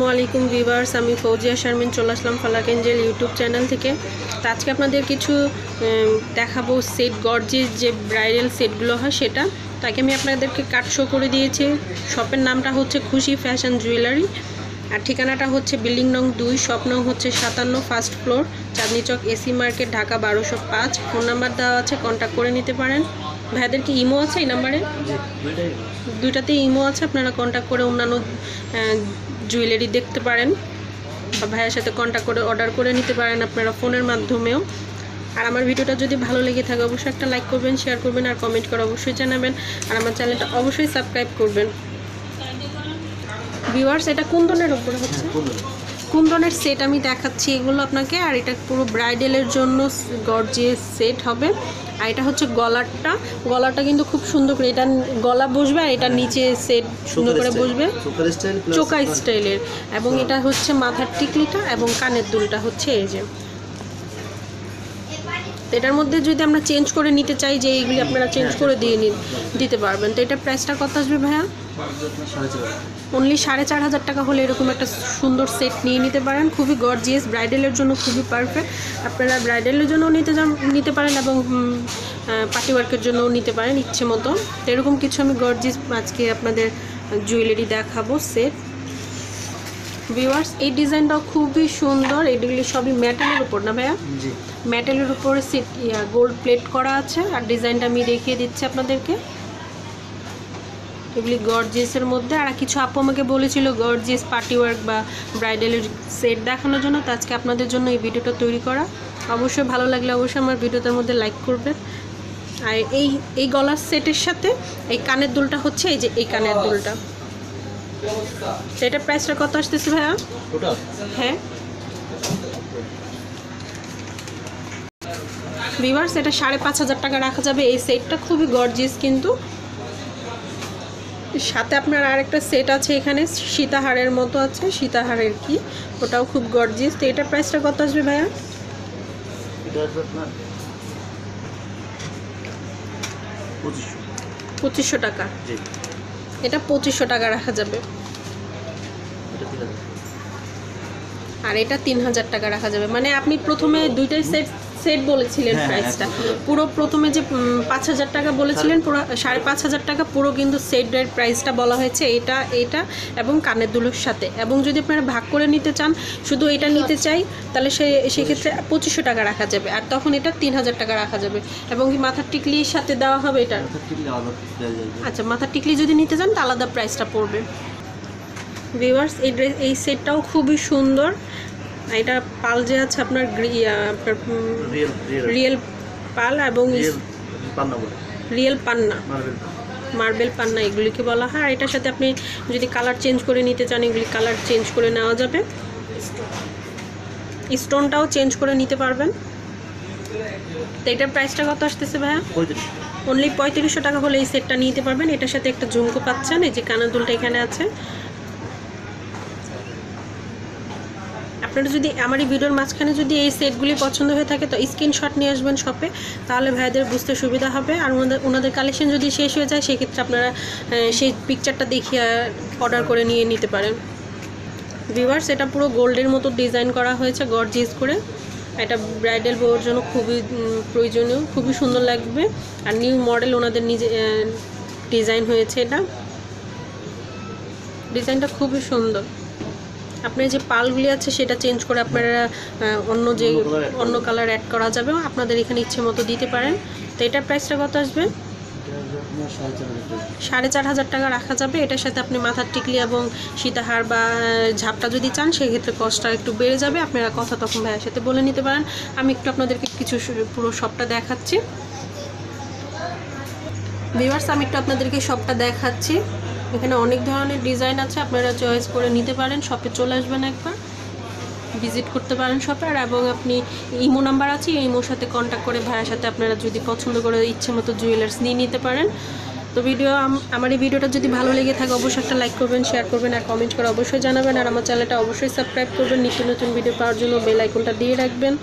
আসসালামু আলাইকুম ভিভার্স আমি ফৌজিয়া শারমিন চলে আসলাম ফালাক এঞ্জেল ইউটিউব চ্যানেল থেকে। তো আজকে আপনাদের কিছু দেখাবো সেট গর্জের যে ব্রাইডাল সেটগুলো হয় সেটা। তাকে আমি আপনাদেরকে কাট শো করে দিয়েছি। শপের নামটা হচ্ছে খুশি ফ্যাশন জুয়েলারি। আর ঠিকানাটা হচ্ছে বিল্ডিং নং দুই শপ নং হচ্ছে সাতান্ন first floor Chandni Chowk AC market Dhaka বারোশো পাঁচ। ফোন নাম্বার দেওয়া আছে কন্ট্যাক্ট করে নিতে পারেন। ভাইদের কি ইমো আছে এই নাম্বারে? দুইটাতে ইমো আছে। আপনারা কন্ট্যাক্ট করে অন্যান্য জুয়েলারি দেখতে পারেন। বা ভাইয়ের সাথে কন্ট্যাক্ট করে অর্ডার করে নিতে পারেন আপনারা ফোনের মাধ্যমেও। আর আমার ভিডিওটা যদি ভালো লেগে থাকে, অবশ্যই একটা লাইক করবেন শেয়ার করবেন আর কমেন্ট করে অবশ্যই জানাবেন। আর আমার চ্যানেলটা অবশ্যই সাবস্ক্রাইব করবেন। ভিউয়ার্স এটা কোন ধরনের উপরে হচ্ছে? কুন্দনের সেট আমি দেখাচ্ছি এগুলো আপনাকে আর এটা পুরো ব্রাইডালের জন্য গর্জিয়াস সেট হবে। আর এটা হচ্ছে গলারটা। গলাটা কিন্তু খুব সুন্দর করে এটা গলা বসবে আর এটা নিচে সেট সুন্দর করে বসবে। চোকা স্টাইলের। এবং এটা হচ্ছে মাথার টিকলিটা এবং কানের দুলটা হচ্ছে এই যে। এটার মধ্যে যদি আমরা চেঞ্জ করে নিতে চাই যে এইগুলি আপনারা চেঞ্জ করে দিয়ে নিন দিতে পারবেন। তো এটার প্রাইসটা কত আসবে ভাইয়া? অনলি সাড়ে চার হাজার টাকা হলে এরকম একটা সুন্দর সেট নিয়ে নিতে পারেন। খুবই গর্জিয়াস ব্রাইডালের জন্য খুবই পারফেক্ট আপনারা ব্রাইডালের জন্যও নিতে যান নিতে পারেন এবং পার্টি ওয়ার্কের জন্যও নিতে পারেন ইচ্ছে মতো এরকম কিছু আমি গর্জিয়াস আজকে আপনাদের জুয়েলারি দেখাবো সেট ভিউয়ার্স এই ডিজাইনটাও খুবই সুন্দর। এগুলি সবই মেটালের উপর না ভাইয়া? মেটালের উপরে সিট গোল্ড প্লেট করা আছে। আর ডিজাইনটা আমি দেখিয়ে দিচ্ছি আপনাদেরকে। এগুলি গর্জিয়াসের মধ্যে। আর কিছু আপু আমাকে বলেছিল গর্জিয়াস পার্টি ওয়ার্ক বা ব্রাইডালের সেট দেখানোর জন্য তো আজকে আপনাদের জন্য এই ভিডিওটা তৈরি করা। অবশ্যই ভালো লাগলে অবশ্যই আমার ভিডিওটার মধ্যে লাইক করবেন। আর এই এই গলার সেটের সাথে এই কানের দুলটা হচ্ছে এই যে এই কানের দুলটা। এটার প্রাইসটা কত আসতেছে ভাইয়া? হ্যাঁ। ভিভার্স এটা সাড়ে পাঁচ হাজার টাকা রাখা যাবে। এই সেটটা খুবই গর্জিয়াস কিন্তু। সাথে আপনার আরেকটা সেট আছে এখানে সীতাহারের মতো আছে সীতাহারের কি? ওটাও খুব গর্জিয়াস তো এটার প্রাইসটা কত আসবে ভাইয়া? পঁচিশশো। টাকা। এটা পঁচিশশো টাকা রাখা যাবে। আর এটা তিন হাজার টাকা রাখা যাবে। মানে আপনি প্রথমে দুইটাই সেট সেট বলেছিলেন হ্যাঁ, প্রাইসটা পুরো প্রথমে যে পাঁচ হাজার টাকা বলেছিলেন পুরো সাড়ে পাঁচ হাজার টাকা পুরো কিন্তু সেটের প্রাইসটা বলা হয়েছে এটা এটা এবং কানের দুলোর সাথে। এবং যদি আপনারা ভাগ করে নিতে চান শুধু এটা নিতে চাই তাহলে সে সেক্ষেত্রে পঁচিশশো। টাকা রাখা যাবে আর তখন এটা তিন হাজার টাকা রাখা যাবে। এবং কি মাথার টিকলির সাথে দেওয়া হবে এটা? আচ্ছা মাথার টিকলি যদি নিতে চান তা আলাদা প্রাইসটা পড়বে। ভিউয়ার্স এই ড্রেস এই সেটটাও খুবই সুন্দর। এটা পাল যে আছে আপনার আপনার, রিয়েল পাল এবং রিয়েল পান্না বলে। পান্না। মার্বেল পান্না। এগুলিকে বলা হয়। আর এটার সাথে আপনি যদি কালার চেঞ্জ করে নিতে চান এগুলি কালার চেঞ্জ করে নেওয়া যাবে। স্টোনটাও চেঞ্জ করে নিতে পারবেন। তো এটার প্রাইসটা কত আসতেছে ভাইয়া? অনলি পঁয়ত্রিশশো টাকা হলে এই সেটটা নিতে পারবেন। এটার সাথে একটা ঝুমকো পাচ্ছেন। এই যে কানের দুলটা এখানে আছে। আপনারা যদি আমার এই ভিডিওর মাঝখানে যদি এই সেটগুলি পছন্দ হয়ে থাকে, তো স্ক্রিনশট নিয়ে আসবেন শপে তাহলে ভাইদের বুঝতে সুবিধা হবে। আর ওনাদের ওনাদের কালেকশন যদি শেষ হয়ে যায়, সেক্ষেত্রে আপনারা সেই পিকচারটা দেখিয়ে অর্ডার করে নিয়ে নিতে পারেন। ভিভার্স এটা পুরো গোল্ডের মতো ডিজাইন করা হয়েছে গর্জিয়াস করে। এটা ব্রাইডাল বউর জন্য খুবই প্রয়োজনীয়, খুবই সুন্দর লাগবে। আর নিউ মডেল ওনাদের নিজে ডিজাইন হয়েছে এটা। ডিজাইনটা খুবই সুন্দর। আপনার যে পালগুলি আছে সেটা চেঞ্জ করে আপনারা অন্য যে অন্য কালার অ্যাড করা। যাবে। আপনাদের এখানে ইচ্ছে মতো দিতে পারেন। তো এটার প্রাইসটা কত আসবে? সাড়ে চার হাজার টাকা রাখা যাবে। এটার সাথে আপনি মাথার টিকলি এবং সীতাহার বা ঝাপটা যদি চান সেক্ষেত্রে কস্টটা একটু বেড়ে যাবে। আপনারা কথা তখন ভাইয়ের সাথে বলে নিতে পারেন। আমি একটু আপনাদেরকে কিছু পুরো সবটা দেখাচ্ছি। ভিভার্স আমি একটু আপনাদেরকে সবটা দেখাচ্ছি। এখানে অনেক ধরনের ডিজাইন আছে, আপনারা চয়েস করে নিতে পারেন শপে চলে আসবেন একবার। ভিজিট করতে পারেন শপে আর এবং আপনি ইমো নাম্বার আছে ইমোর সাথে কন্ট্যাক্ট করে ভাইয়ের সাথে আপনারা যদি পছন্দ করে ইচ্ছে মতো জুয়েলার্স নিয়ে নিতে পারেন। তো ভিডিও আম- আমার এই ভিডিওটা যদি ভালো লেগে থাকে, অবশ্যই একটা লাইক করবেন শেয়ার করবেন, আর কমেন্ট করে অবশ্যই জানাবেন। আর আমার চ্যানেলটা অবশ্যই সাবস্ক্রাইব করবেন, নিত্য নতুন ভিডিও পাওয়ার জন্য বেল আইকনটা দিয়ে রাখবেন।